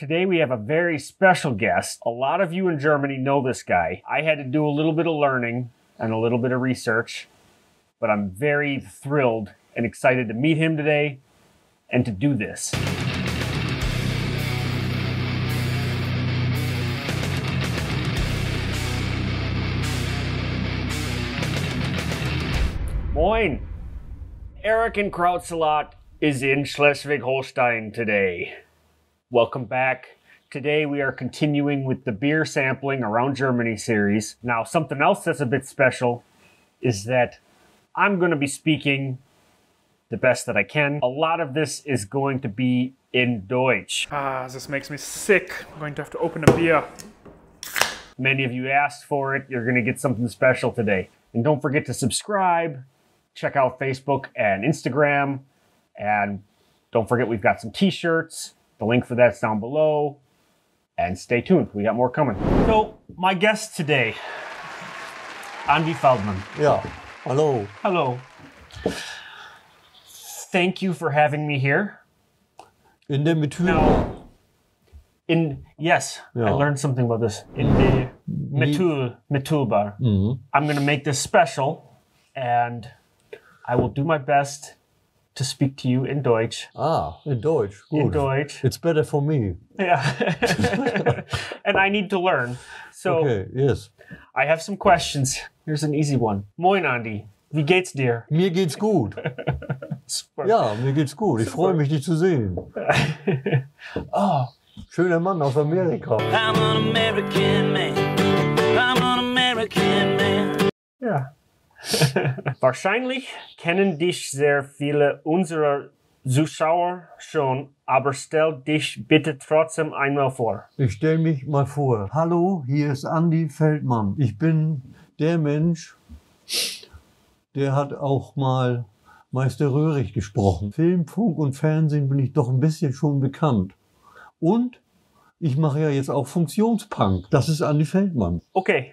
Today we have a very special guest. A lot of you in Germany know this guy. I had to do a little bit of learning and a little bit of research, but I'm very thrilled and excited to meet him today and to do this. Moin! Eric and Krautsalat is in Schleswig Holstein today. Welcome back. Today we are continuing with the beer sampling around Germany series. Now, something else that's a bit special is that I'm going to be speaking the best that I can. A lot of this is going to be in Deutsch. Ah, this makes me sick. I'm going to have to open a beer. Many of you asked for it. You're going to get something special today. And don't forget to subscribe, check out Facebook and Instagram, and don't forget we've got some t shirts. The link for that's down below. And stay tuned, we got more coming. So, my guest today, Andy Feldman. Yeah. Hello. Hello. Thank you for having me here. In the Methyl. Now, in yes, I learned something about this in the Metul bar. Mm-hmm. I'm gonna make this special, and I will do my best to speak to you in Deutsch. Ah, in Deutsch. Gut. In Deutsch, It's better for me. yeah. and I need to learn. So Okay, yes. I have some questions. Here's an easy one. Moin, Andy. Wie geht's dir? Mir geht's gut. Super. Ja, mir geht's gut. Ich freue mich, dich zu sehen. Oh, Schöner Mann aus Amerika. I'm an American man. I'm an American man. Wahrscheinlich kennen dich sehr viele unserer Zuschauer schon, aber stell dich bitte trotzdem einmal vor. Ich stelle mich mal vor. Hallo, hier ist Andy Feldmann. Ich bin der Mensch, der hat auch mal Meister Röhrig gesprochen. Film, Funk und Fernsehen bin ich doch ein bisschen schon bekannt. Und ich mache ja jetzt auch Funktionspunk. Das ist Andy Feldmann. Okay.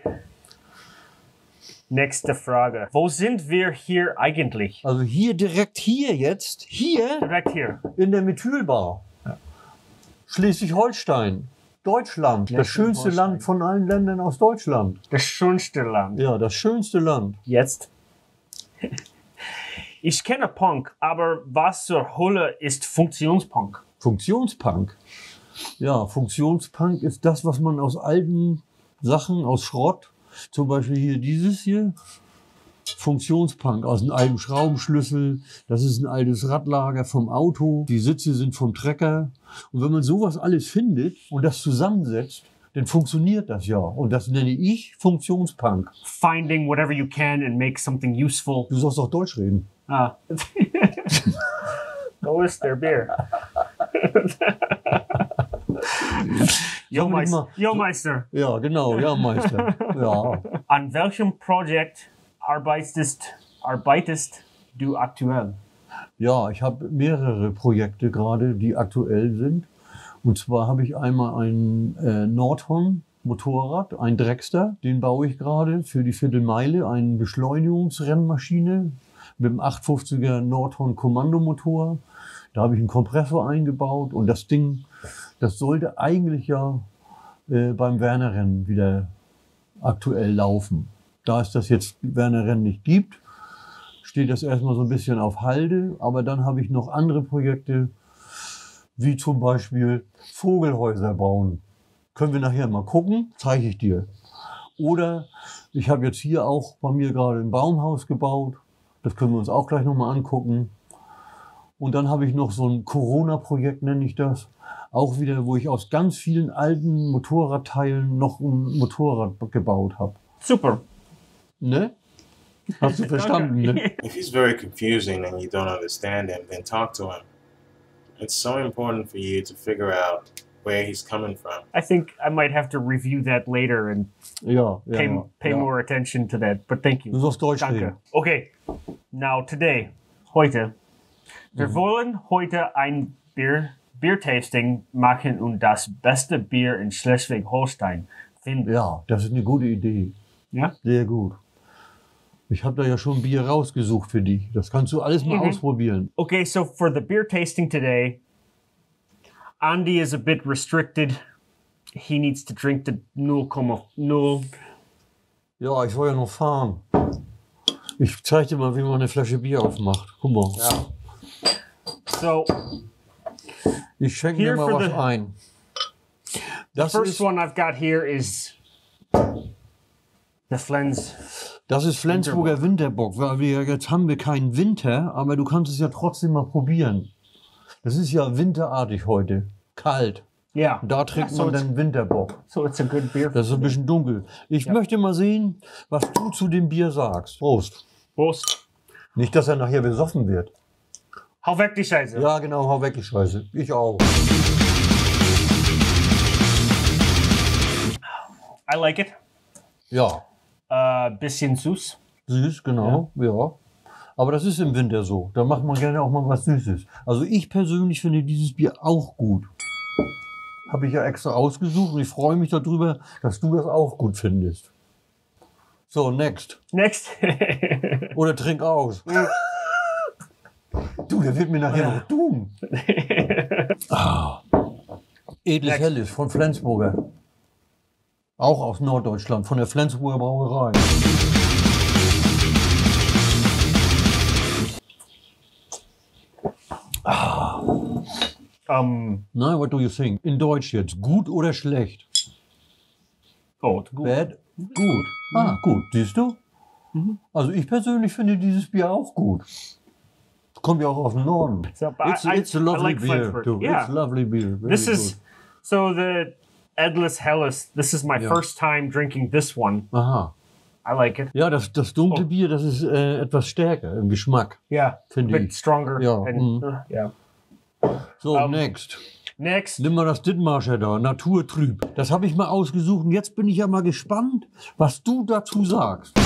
Nächste Frage. Wo sind wir hier eigentlich? Also hier direkt hier jetzt, hier Direkt hier. in der Methylbar. Schleswig-Holstein, Deutschland, das schönste. Land von allen Ländern aus Deutschland. Das schönste Land. Ja, das schönste Land. Jetzt. Ich kenne Punk, aber was zur Hölle ist Funktionspunk? Funktionspunk. Ja, Funktionspunk ist das, was man aus alten Sachen, aus Schrott, zum Beispiel hier dieses hier, Funktionspunk aus einem alten Schraubenschlüssel. Das ist ein altes Radlager vom Auto. Die Sitze sind vom Trecker. Und wenn man sowas alles findet und das zusammensetzt, dann funktioniert das ja. Und das nenne ich Funktionspunk. Finding whatever you can and make something useful. Du sollst doch Deutsch reden. Ah. Wo ist der Bier? Meister. Jo, Meister. Ja, genau. Ja, Meister. Ja. An welchem Projekt arbeitest, arbeitest du aktuell? Ja, ich habe mehrere Projekte gerade, die aktuell sind. Und zwar habe ich einmal ein äh, Nordhorn Motorrad, ein Dragster, den baue ich gerade für die Viertelmeile, eine Beschleunigungsrennmaschine mit dem 850er Nordhorn Kommandomotor. Da habe ich einen Kompressor eingebaut und das Ding, das sollte eigentlich ja äh, beim Werner-Rennen wieder aktuell laufen. Da es das jetzt Werner-Rennen nicht gibt, steht das erstmal so ein bisschen auf Halde, aber dann habe ich noch andere Projekte, wie zum Beispiel Vogelhäuser bauen. Können wir nachher mal gucken, zeige ich dir. Oder ich habe jetzt hier auch bei mir gerade ein Baumhaus gebaut. Das können wir uns auch gleich nochmal angucken. Und dann habe ich noch so ein Corona-Projekt, nenne ich das. Auch wieder, wo ich aus ganz vielen alten Motorradteilen noch ein Motorrad gebaut habe. Super. Ne? Hast du verstanden, ne? If he's very confusing and you don't understand him, then talk to him. It's so important for you to figure out where he's coming from. I think I might have to review that later and Ja, ja. pay, pay ja. more attention to that. But thank Du you. sollst Deutsch Danke. reden. Okay. Now today, heute. Mhm. Wir wollen heute ein Bier, Beer-Tasting machen und das beste Bier in Schleswig-Holstein finden. Ja, das ist eine gute Idee. Ja? Sehr gut. Ich habe da ja schon Bier rausgesucht für dich. Das kannst du alles mal Mhm. ausprobieren. Okay, so for the beer tasting today, Andy is a bit restricted. He needs to drink the 0,0. Ja, ich soll ja noch fahren. Ich zeig dir mal, wie man eine Flasche Bier aufmacht. Guck mal. So, Ich schenke mir mal was the- ein. Das first ist, one I've got here is the Flens. das ist Flensburger Winterbock, weil wir jetzt haben wir keinen Winter, aber du kannst es ja trotzdem mal probieren. Das ist ja winterartig heute. Kalt. Yeah. Da trinkt so man dann Winterbock. So it's a good beer. Das ist ein bisschen dunkel. Ich möchte mal sehen, was du zu dem Bier sagst. Prost. Prost. Nicht, dass er nachher besoffen wird. Hau weg die Scheiße. Ja, genau, hau weg, die Scheiße. Ich auch. I like it. Ja, Uh, bisschen süß. süß, genau, ja. Aber das ist im Winter so. Da macht man gerne auch mal was Süßes. Also ich persönlich finde dieses Bier auch gut. Habe ich ja extra ausgesucht und ich freue mich darüber, dass du das auch gut findest. So, next. Next. Oder trink aus. du, der wird mir nachher noch tun. Ah. Edles. Helles von Flensburger. Auch aus Norddeutschland, von der Flensburger Brauerei. um, Na, what do you think? In Deutsch jetzt. Gut oder schlecht? oh, gut. Bad? Gut. Ah, gut. Siehst du? Also ich persönlich finde dieses Bier auch gut. Kommt ja auch aus dem Norden. So, It's, I- it's a lovely like beer, Flensburg. too. Yeah. It's lovely beer. Very This is good. so the Edless Helles. This is my Yeah. first time drinking this one. Aha. I like it. Ja, das, das dunkle Oh. Bier, das ist äh, etwas stärker im Geschmack, Yeah, finde bit ich. stronger. Ja, and, uh, yeah. So, Um, next. Next, Nimm mal das Dittmarscher da, Naturtrüb. Das habe ich mal ausgesucht und jetzt bin ich ja mal gespannt, was du dazu sagst.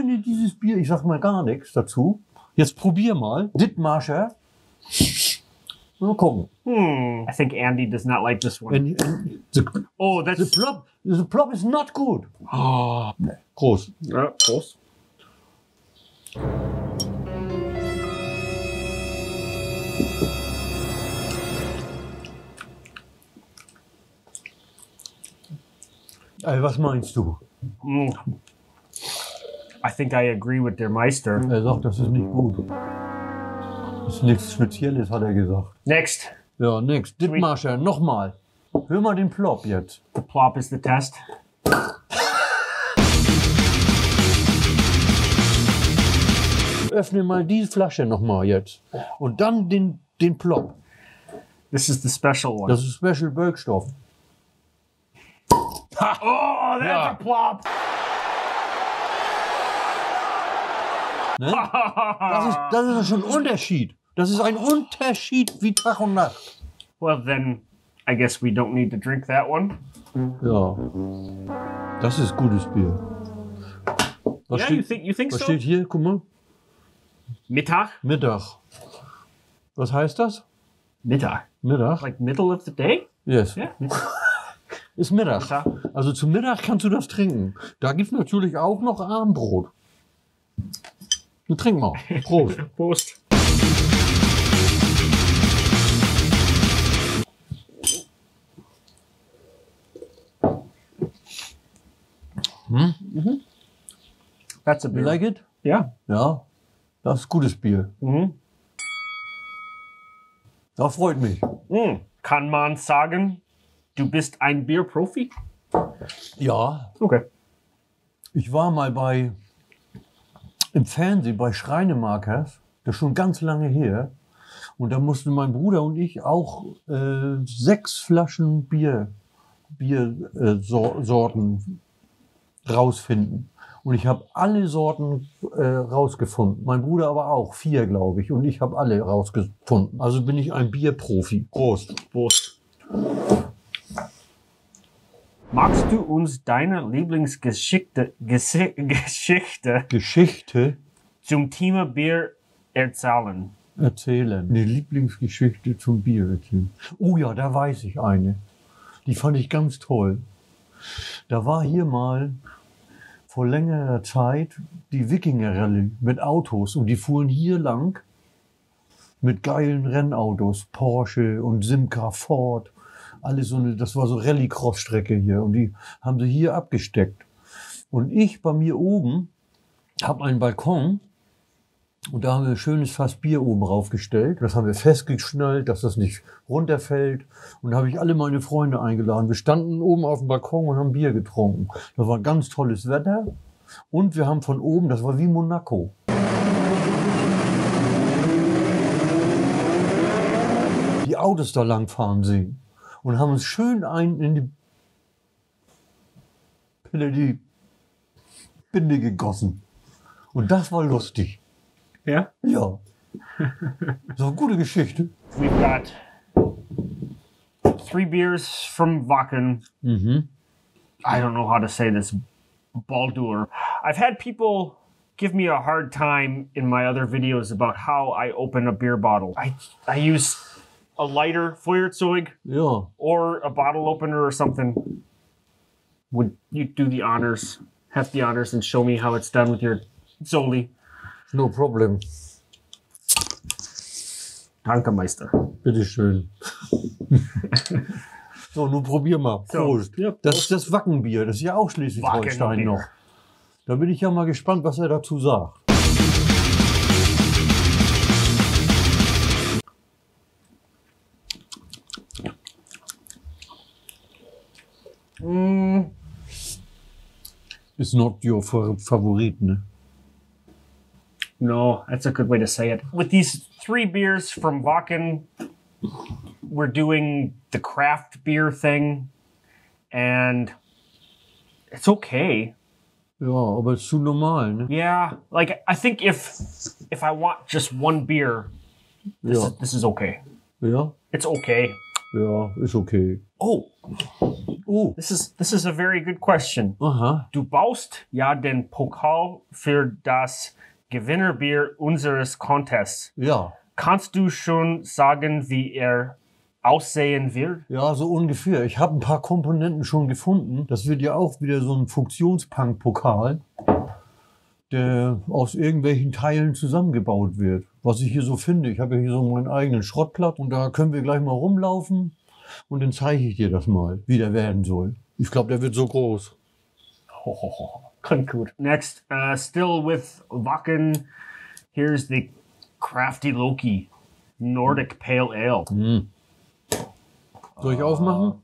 Finde dieses Bier, ich sag mal gar nichts dazu. Jetzt probier mal. Dittmarscher. Mal gucken. hmm, I think Andy does not like this one. And, and the, oh, the, that's plop, the plop is not good. Oh, groß. uh, close. Ey, was meinst du? Mm. I think I agree with der Meister. Er sagt, das ist nicht gut. Das ist nichts Spezielles, hat er gesagt. Next, Ja, next. Dittmarscher, nochmal. Hör mal den Plop jetzt. the plop is the test. Öffne mal die Flasche nochmal jetzt. Und dann den, den Plop. This is the special one. Das ist Special Wirkstoff. oh, that's Yeah. a plop. Ne? Das, ist, das ist schon ein Unterschied. Das ist ein Unterschied wie Tag und Nacht. Well, then I guess we don't need to drink that one. Ja. Das ist gutes Bier. Was, yeah, you steht, think you think was so? steht hier? Guck mal. Mittag. Mittag. Was heißt das? Mittag. Mittag? Like middle of the day. Yes. Yeah. Ist Mittag. Mittag. Also zum Mittag kannst du das trinken. Da gibt es natürlich auch noch Abendbrot. Du trink mal. Prost. Prost. Mhm. That's a You beer. like it? yeah. Ja. Das ist gutes Bier. Mhm. Das freut mich. Mm. Kann man sagen, du bist ein Bierprofi? Ja. Okay. Ich war mal bei im Fernsehen bei Schreinemarkers. Das ist schon ganz lange her. Und da mussten mein Bruder und ich auch äh, sechs Flaschen Bier, Biersorten äh, rausfinden. Und ich habe alle Sorten äh, rausgefunden. Mein Bruder aber auch, vier glaube ich. Und ich habe alle rausgefunden. Also bin ich ein Bierprofi. Prost. Prost. Magst du uns deine Lieblingsgeschichte Geschichte Geschichte zum Thema Bier erzählen? erzählen. Eine Lieblingsgeschichte zum Bier erzählen. Oh ja, da weiß ich eine. Die fand ich ganz toll. Da war hier mal vor längerer Zeit die Wikinger-Rallye mit Autos und die fuhren hier lang mit geilen Rennautos, Porsche und Simca Ford. Alles so eine, das war so Rallye-Cross-Strecke hier und die haben sie hier abgesteckt. Und ich bei mir oben habe einen Balkon und da haben wir ein schönes Fass Bier oben raufgestellt. Das haben wir festgeschnallt, dass das nicht runterfällt. Und da habe ich alle meine Freunde eingeladen. Wir standen oben auf dem Balkon und haben Bier getrunken. Das war ganz tolles Wetter. Und wir haben von oben, das war wie Monaco. Die Autos da lang fahren sehen. Und haben uns schön ein in die Pille die Binde gegossen. Und das war lustig. Ja? Ja. So eine gute Geschichte. We've got three beers from Wacken. Mhm. I don't know how to say this. Baldur. I've had people give me a hard time in my other videos about how I open a beer bottle. I I use a lighter Feuerzeug Ja. or a bottle opener or something. Would you do the honors, have the honors, and show me how it's done with your Zoli? No problem. Danke, Meister. Bitteschön. so, nun probier mal. So, Prost. ja, Das ist das Wackenbier. Das ist ja auch Schleswig-Holstein noch. Da bin ich ja mal gespannt, was er dazu sagt. Ist not your fa- Favorit, ne? No, that's a good way to say it. With these three beers from Wacken, we're doing the craft beer thing, and it's okay. Yeah, aber ist zu normal, ne? Yeah, like I think if if I want just one beer, this, Ja, is, this is okay. Yeah, It's okay. Yeah, it's okay. Oh, Oh, this is this is a very good question. aha. Du baust ja den Pokal für das Gewinnerbier unseres Contests. Ja, Kannst du schon sagen, wie er aussehen wird? ja, so ungefähr. Ich habe ein paar Komponenten schon gefunden. Das wird ja auch wieder so ein Funktionspunk-Pokal, der aus irgendwelchen Teilen zusammengebaut wird. Was ich hier so finde. Ich habe ja hier so meinen eigenen Schrottplatz und da können wir gleich mal rumlaufen und dann zeige ich dir das mal, wie der werden soll. Ich glaube, der wird so groß. Klingt gut. Next, uh, still with Wacken, here's the Crafty Loki Nordic Pale Ale. Soll ich aufmachen?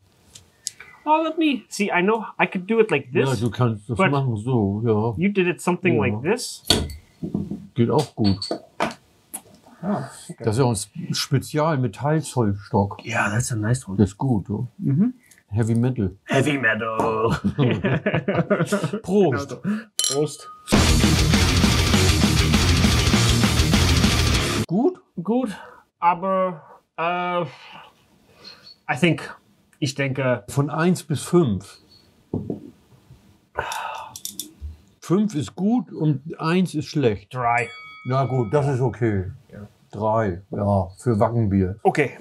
Oh, let me see. I know I could do it like Ja, this. du kannst das machen so. Ja, You did it something Ja. like this. geht auch gut. Das ist ja ein Spezial-Metallzollstock. Yeah, that's a nice one. Das ist gut. Ja. Heavy Metal. Heavy metal. Prost. Prost. Gut? Gut, aber uh, I think ich denke Von 1 bis 5. 5 ist gut und 1 ist schlecht. drei. Na gut, das ist okay. 3, ja, für Wackenbier. Okay,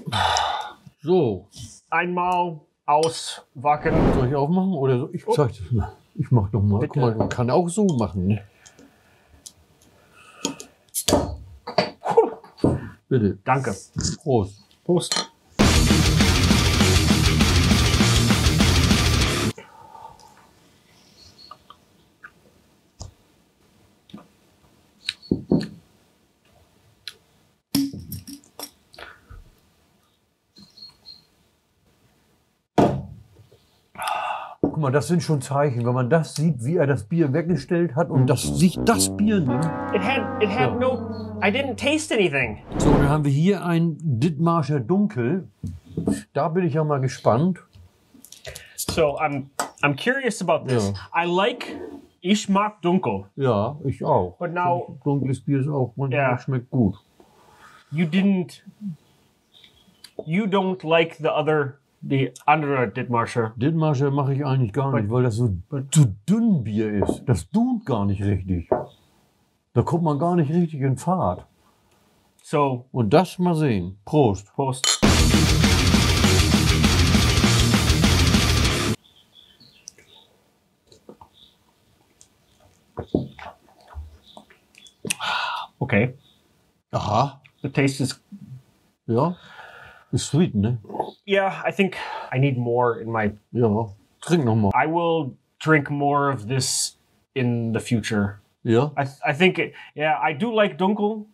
So, einmal aus Wacken. soll ich aufmachen oder so? Ich zeig das mal. Ich mach doch mal. Guck mal, man kann auch so machen. Ne? Bitte, Danke. Prost. Prost. Das sind schon Zeichen. Wenn man das sieht, wie er das Bier weggestellt hat und das, sich das Bier nimmt. It had it had no. I didn't taste anything. So, dann haben wir hier ein Dithmarscher Dunkel. Da bin ich ja mal gespannt. So I'm I'm curious about this. Yeah. I like. Ich mag dunkel. Ja, ich auch. But now Dunkles Bier ist auch, manchmal Ja. schmeckt gut. you didn't. You don't like the other the andere Dithmarscher. Dithmarscher mache ich eigentlich gar nicht, weil das so zu dünn Bier ist. Das tut gar nicht richtig. Da kommt man gar nicht richtig in Fahrt. So Und das mal sehen. Prost. Prost. Okay. Aha. The taste is Ja. Ist sweet, ne? Yeah, I think I need more in my. Ja. Trink noch mal. I will drink more of this in the future. Ja. I, I think, it, yeah, I do like Dunkel,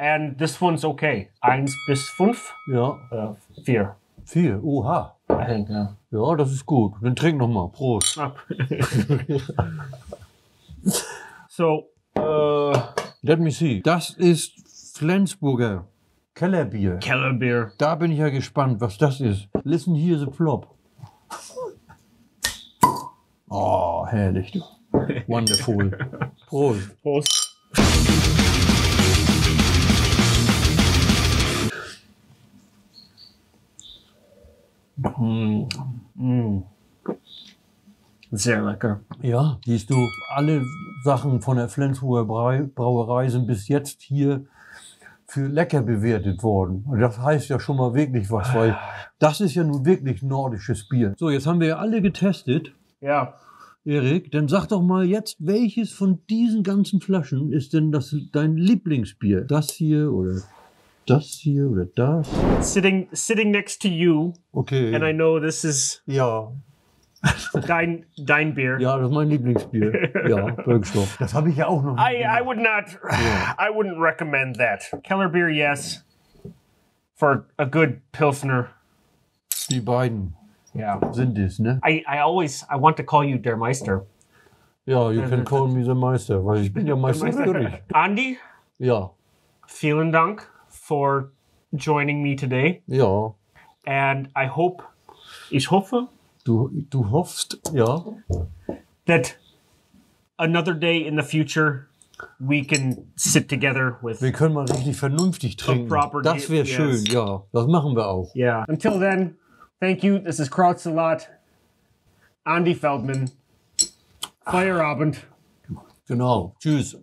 and this one's okay. Eins bis fünf, Ja. uh, vier, Vier. Oha. I think. Yeah. Ja, das ist gut. Dann trink noch. Prost. Up. so, uh, Let me see. Das ist Flensburger Kellerbier. Keller beer. Da bin ich ja gespannt, was das ist. Listen here the plop. Oh, herrlich. Du. Wonderful. Prost. Prost. Mm. Mm. Sehr lecker. Ja, siehst du, alle Sachen von der Flensburger Brauerei sind bis jetzt hier für lecker bewertet worden. Und das heißt ja schon mal wirklich was, weil das ist ja nun wirklich nordisches Bier. So, jetzt haben wir ja alle getestet. Ja. Erik, dann sag doch mal jetzt, welches von diesen ganzen Flaschen ist denn das dein Lieblingsbier? Das hier oder das hier oder das? Sitting sitting next to you, Okay. and I know this is ja, dein dein beer. ja, das ist mein Lieblingsbier. ja, Birkenstock. Das habe ich ja auch noch. nicht I I would not I wouldn't recommend that. Keller beer, yes. For a good pilsner. Die beiden Yeah. sind es, ne? I, I always I want to call you Der Meister. Ja, you can call me the Meister, weil ich bin ja Meister Ulrich. Andy, Ja, vielen Dank for joining me today. ja. And I hope, ich hoffe, Du, du hoffst, ja. that another day in the future we can sit together with. Wir können mal richtig vernünftig trinken. proper Das wäre yes. schön, ja. Das machen wir auch. Yeah. Until then, thank you. This is Krautsalat, Andy Feldman, Feierabend. Genau. Tschüss.